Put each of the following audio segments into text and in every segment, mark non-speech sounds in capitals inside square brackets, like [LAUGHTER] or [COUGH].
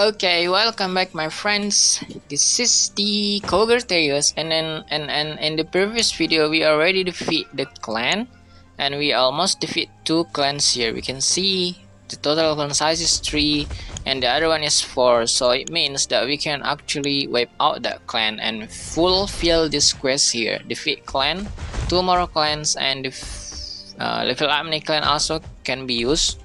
Okay, welcome back my friends. This is the Cougar Tales and then and, and in the previous video we already defeat the clan and we almost defeat two clans here. We can see the total clan size is 3 and the other one is 4 so it means that we can actually wipe out that clan and fulfill this quest here. Defeat clan, two more clans and uh, level up clan also can be used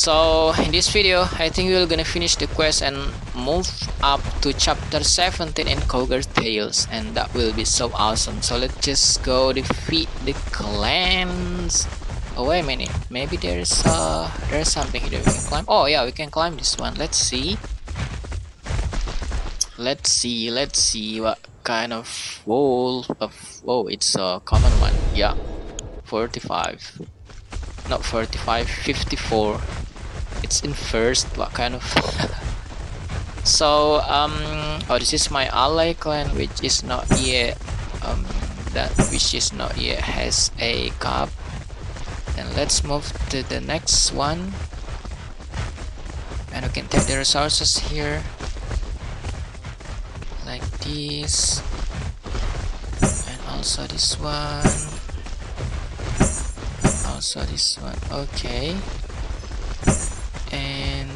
so in this video I think we're gonna finish the quest and move up to chapter 17 in Cougar Tales and that will be so awesome. So let's just go defeat the clans. Oh wait a minute. Maybe there's uh there's something here. We can climb? Oh yeah we can climb this one. Let's see. Let's see let's see what kind of wall of oh it's a common one. Yeah. 45 not 45 54 it's in first what kind of. [LAUGHS] So um oh this is my ally clan which is not yet um that which is not yet has a cup. And let's move to the next one. And we can take the resources here. Like this. And also this one. Also this one. Okay and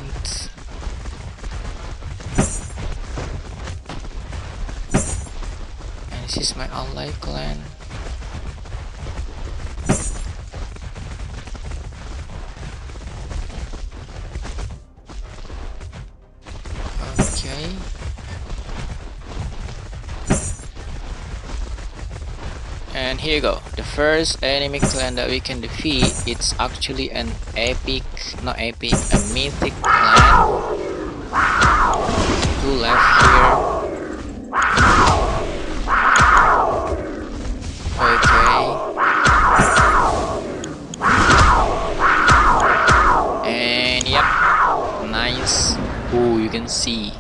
and this is my ally clan okay. And here you go first enemy clan that we can defeat it's actually an epic not epic a mythic clan. Two left here. Okay. And yep nice. Oh you can see.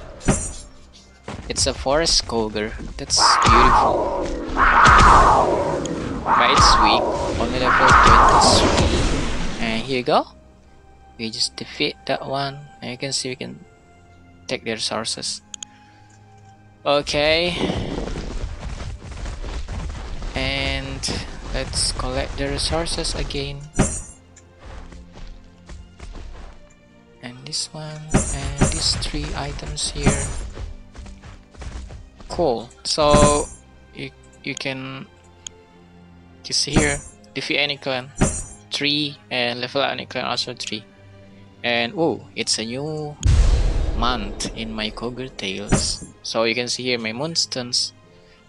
It's a forest cougar that's beautiful but it's weak. Only level 23 and here you go. We just defeat that one. And you can see we can take their resources. Okay. And let's collect the resources again. And this one and these three items here. Cool. So you you can you see here defeat any clan. 3 and level up any clan also 3 and oh it's a new month in my Cougar Tales so you can see here my moonstones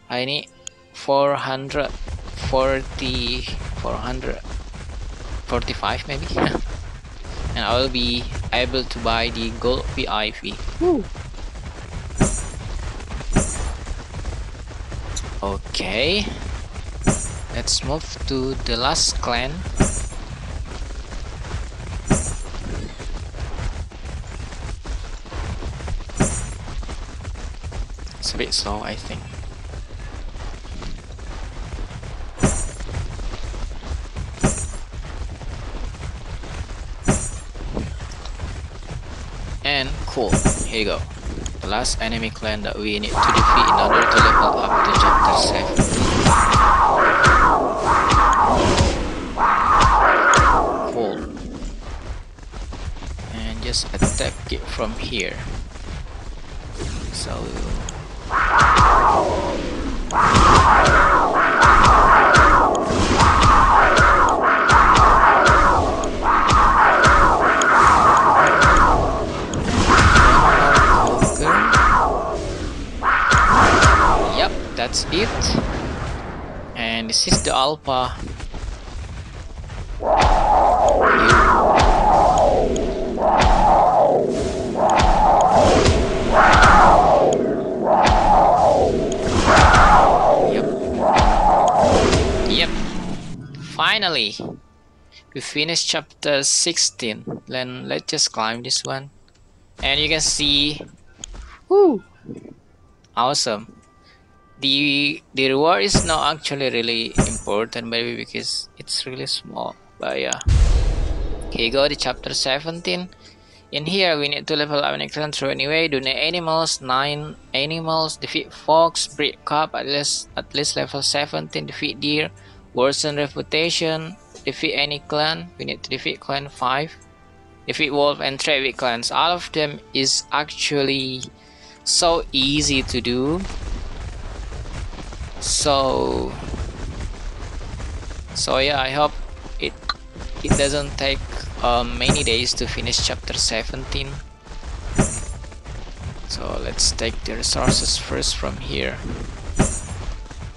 I need 440 445 maybe? [LAUGHS] And I will be able to buy the gold VIP okay let's move to the last clan. It's a bit slow I think. And cool here you go. The last enemy clan that we need to defeat in order to level up to chapter 7 attack it from here so Yep, that's it. And this is the alpha. Yep. Finally, we finished chapter 16. Then let's just climb this one. And you can see, whoo, awesome the the reward is not actually really important maybe because it's really small but yeah you go the chapter 17 in here we need to level up clan through anyway. Donate animals 9 animals defeat fox breed cub at least at least level 17 defeat deer worsen reputation defeat any clan. We need to defeat clan 5 defeat wolf and trade with clans. All of them is actually so easy to do. So so yeah i hope it it doesn't take um, many days to finish chapter 17 so let's take the resources first from here.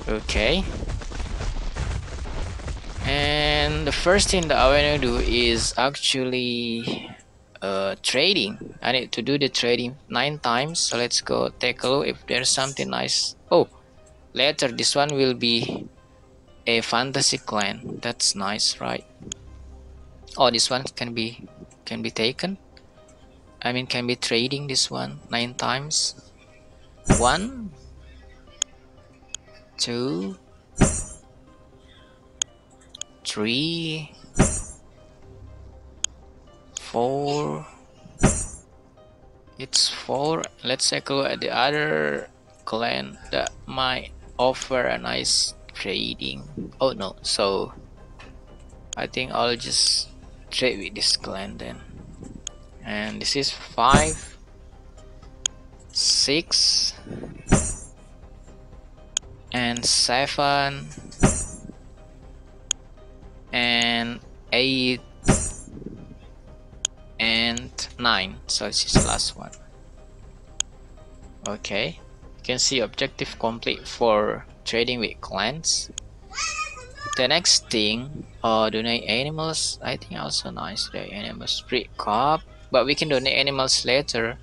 Okay. And the first thing that I want to do is actually uh, trading. I need to do the trading nine times so let's go take a look if there's something nice. Oh later this one will be a fantasy clan. That's nice right oh this one can be can be taken. I mean can be trading this one nine times. One. Two. Three. Four. It's four. Let's look at the other clan that might offer a nice trading. Oh no. So I think I'll just trade with this clan then. And this is five six and seven and 8 and 9 so this is the last one. Okay. You can see objective complete for trading with clans the next thing uh donate animals. I think also nice the animals breed cub but we can donate animals later.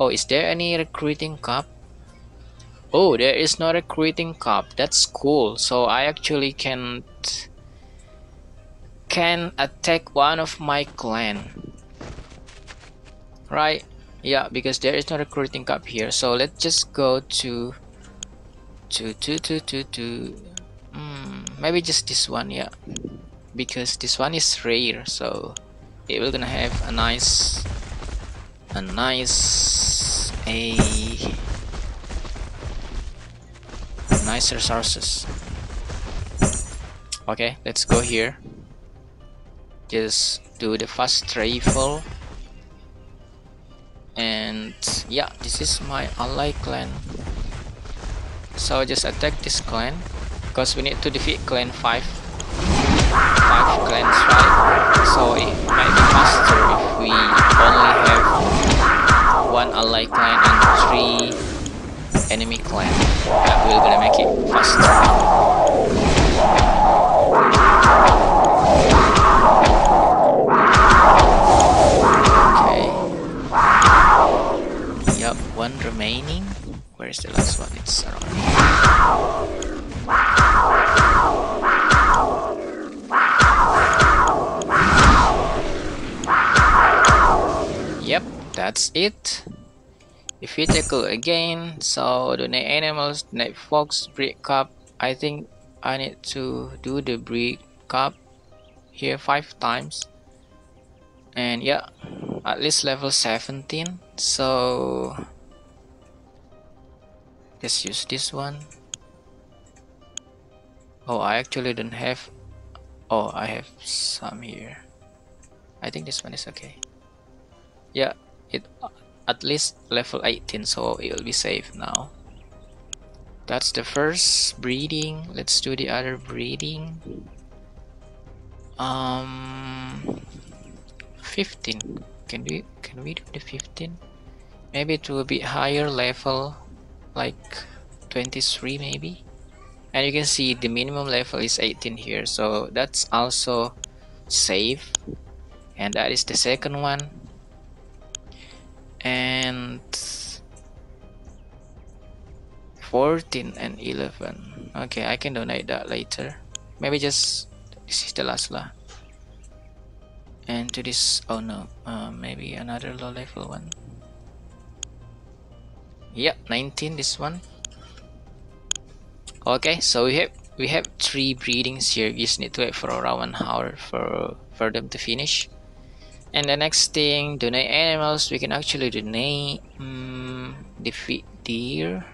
Oh is there any recruiting cub? Oh there is no recruiting cub. That's cool. So i actually can can attack one of my clan. Right? Yeah because there is no recruiting cub here. So let's just go to to to to to to maybe just this one yeah. Because this one is rare so it will gonna have a nice a nice a nice resources okay let's go here. Just do the fast travel and yeah this is my ally clan. So just attack this clan because we need to defeat clan 5 5 clans right? So it might be faster if we only have one ally clan and three enemy clan yeah, we're gonna make it faster it. If take a again, so donate animals, donate fox, breed cub. I think I need to do the breed cub here five times. And yeah, at least level 17. So let's use this one oh I actually don't have oh I have some here I think this one is okay yeah it at least level 18 so it will be safe now. That's the first breeding. Let's do the other breeding. Um 15 can we can we do the 15 maybe to a bit higher level like 23 maybe. And you can see the minimum level is 18 here so that's also safe. And that is the second one and 14 and 11 okay I can donate that later. Maybe just this is the last lah. And to this oh no uh, maybe another low level one. Yeah 19 this one. Okay so we have we have three breedings here. We just need to wait for around one hour for for them to finish and the next thing donate animals. We can actually donate um, defeat deer.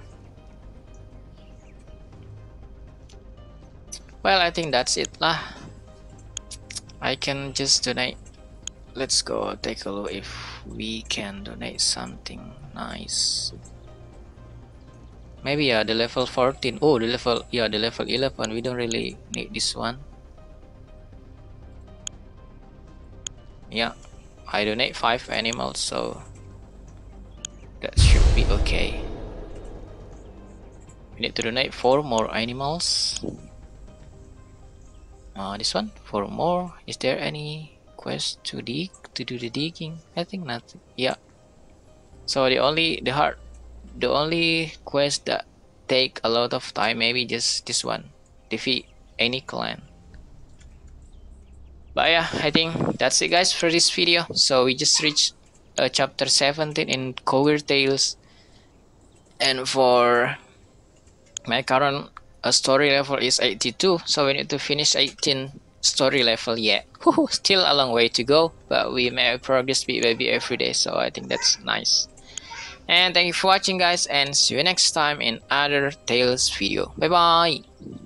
Well I think that's it lah. I can just donate. Let's go take a look if we can donate something nice. Maybe yeah the level 14 oh the level yeah the level 11 we don't really need this one yeah I donate 5 animals so that should be okay. We need to donate 4 more animals. Uh, this one 4 more. Is there any quest to dig to do the digging? I think nothing. Yeah. So the only the hard the only quest that take a lot of time maybe just this one. Defeat any clan but yeah i think that's it guys for this video. So we just reached uh, chapter 17 in Cougar Tales. And for my current uh, story level is 82 so we need to finish 18 story level yet. [LAUGHS] Still a long way to go but we may progress bit by bit every day. So I think that's nice. And thank you for watching guys and see you next time in other Tales video. Bye bye